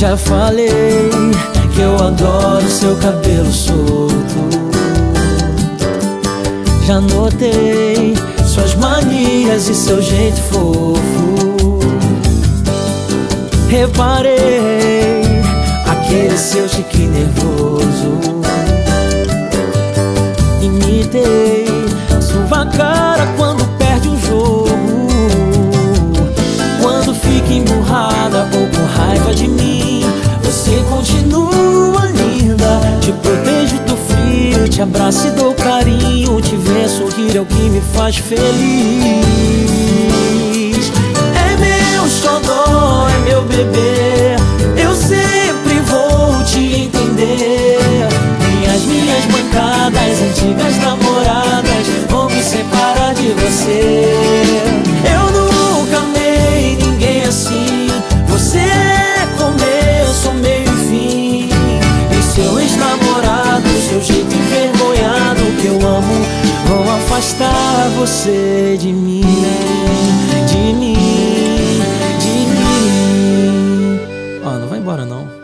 Já falei que eu adoro seu cabelo solto. Já notei suas manias e seu jeito fofo. Reparei aquele seu chique nervoso. Imitei sua cara te abraço e dou carinho. Te ver sorrir é o que me faz feliz. É meu xodó, é meu bebê. Eu sempre vou te entender. Nem as minhas bancadas, antigas namoradas, afastar você de mim, de mim, de mim. Ah, não vai embora não.